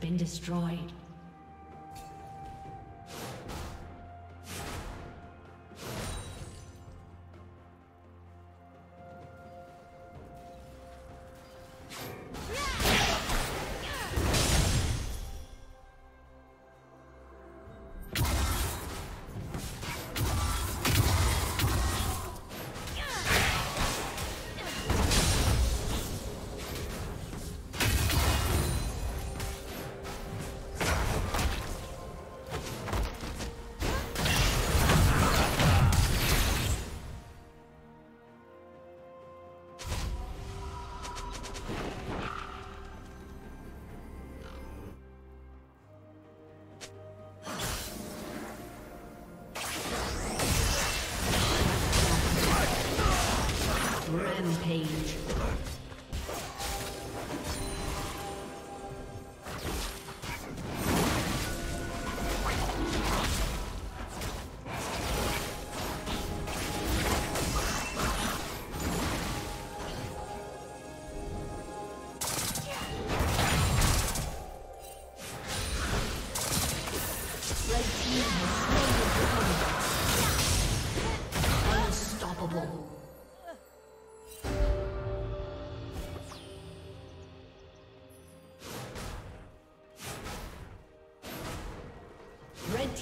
Been destroyed.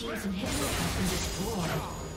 Shields and heavy have been destroyed.